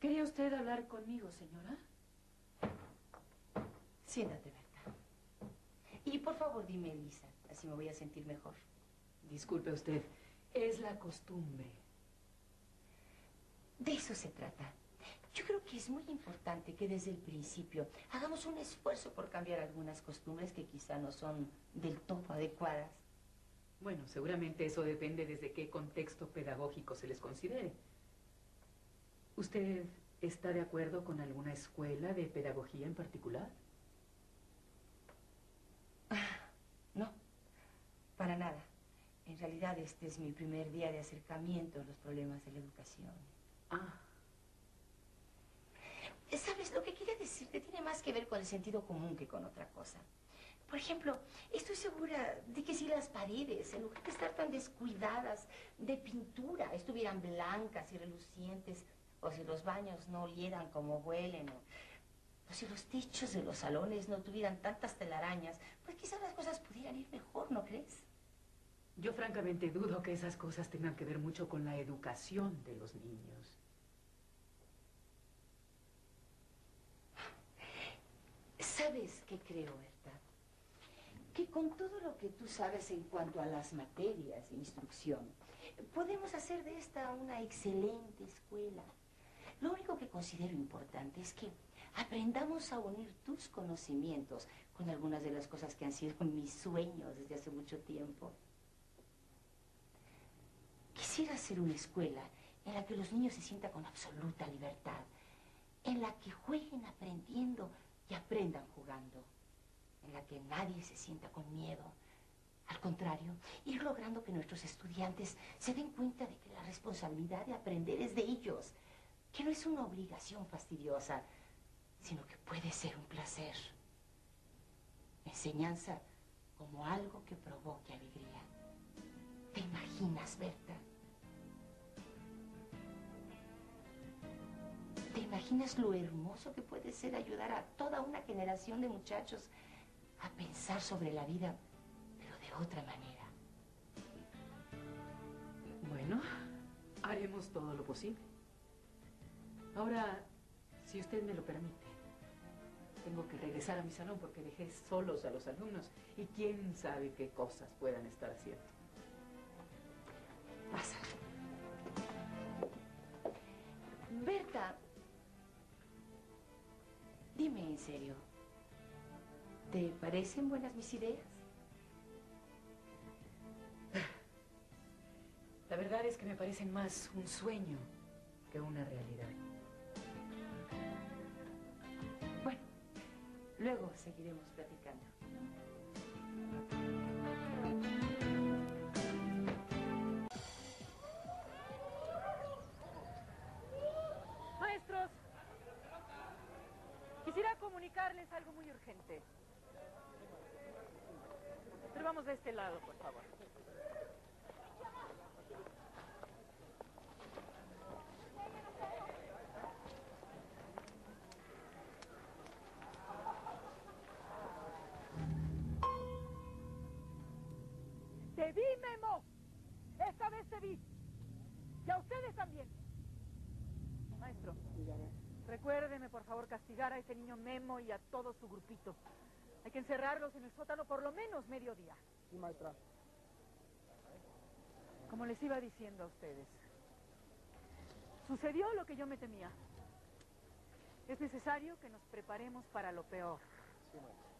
¿Quería usted hablar conmigo, señora? Siéntate, Berta. Y por favor dime, Elisa, así me voy a sentir mejor. Disculpe usted, es la costumbre. De eso se trata. Yo creo que es muy importante que desde el principio hagamos un esfuerzo por cambiar algunas costumbres que quizá no son del todo adecuadas. Bueno, seguramente eso depende desde qué contexto pedagógico se les considere. ¿Usted está de acuerdo con alguna escuela de pedagogía en particular? Ah, no, para nada. En realidad este es mi primer día de acercamiento a los problemas de la educación. Ah. ¿Sabes? Lo que quería decirte tiene más que ver con el sentido común que con otra cosa. Por ejemplo, estoy segura de que si las paredes, en lugar de estar tan descuidadas de pintura, estuvieran blancas y relucientes, o si los baños no olieran como huelen, o, o si los techos de los salones no tuvieran tantas telarañas, pues quizás las cosas pudieran ir mejor, ¿no crees? Yo francamente dudo que esas cosas tengan que ver mucho con la educación de los niños. ¿Sabes qué creo, verdad? Que con todo lo que tú sabes en cuanto a las materias de instrucción, podemos hacer de esta una excelente escuela. Lo único que considero importante es que aprendamos a unir tus conocimientos con algunas de las cosas que han sido mis sueños desde hace mucho tiempo. Quisiera hacer una escuela en la que los niños se sientan con absoluta libertad, en la que jueguen aprendiendo y aprendan jugando, en la que nadie se sienta con miedo. Al contrario, ir logrando que nuestros estudiantes se den cuenta de que la responsabilidad de aprender es de no es una obligación fastidiosa, sino que puede ser un placer. Enseñanza como algo que provoque alegría. ¿Te imaginas, Berta? ¿Te imaginas lo hermoso que puede ser ayudar a toda una generación de muchachos a pensar sobre la vida, pero de otra manera? Bueno, haremos todo lo posible. Ahora, si usted me lo permite, tengo que regresar a mi salón porque dejé solos a los alumnos y quién sabe qué cosas puedan estar haciendo. Pasa. Berta, dime en serio, ¿te parecen buenas mis ideas? La verdad es que me parecen más un sueño que una realidad. Luego seguiremos platicando. Maestros, quisiera comunicarles algo muy urgente. Pero vamos de este lado, por favor. Esta vez te vi. Y a ustedes también. Maestro, recuérdeme por favor castigar a ese niño Memo y a todo su grupito. Hay que encerrarlos en el sótano por lo menos medio día. Sí, maestra. Como les iba diciendo a ustedes. Sucedió lo que yo me temía. Es necesario que nos preparemos para lo peor. Sí, maestra.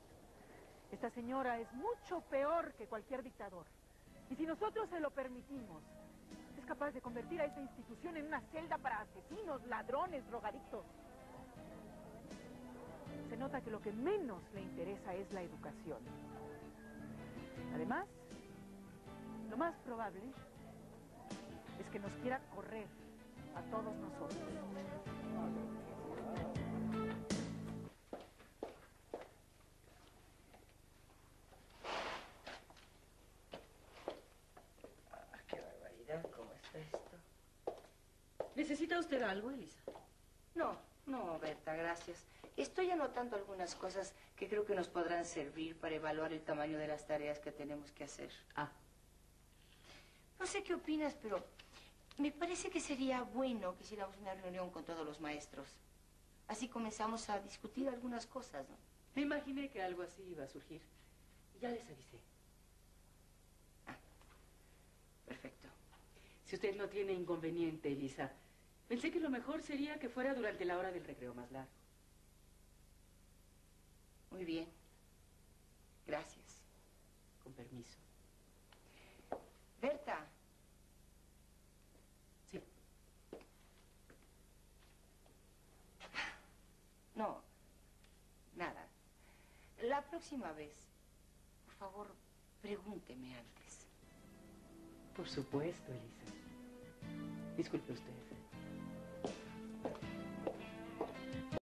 Esta señora es mucho peor que cualquier dictador. Y si nosotros se lo permitimos, es capaz de convertir a esta institución en una celda para asesinos, ladrones, drogadictos. Se nota que lo que menos le interesa es la educación. Además, lo más probable es que nos quiera correr a todos nosotros. ¿Cómo está esto? ¿Necesita usted algo, Elisa? No, no, Berta, gracias. Estoy anotando algunas cosas que creo que nos podrán servir para evaluar el tamaño de las tareas que tenemos que hacer. Ah, No sé qué opinas, pero Me parece que sería bueno que hiciéramos una reunión con todos los maestros. Así comenzamos a discutir algunas cosas, ¿no? Me imaginé que algo así iba a surgir. Ya les avisé. Ah, perfecto. Si usted no tiene inconveniente, Elisa, pensé que lo mejor sería que fuera durante la hora del recreo más largo. Muy bien. Gracias. Con permiso. Berta. Sí. No, nada. La próxima vez, por favor, pregúnteme antes. Por supuesto, Elisa. Disculpe usted.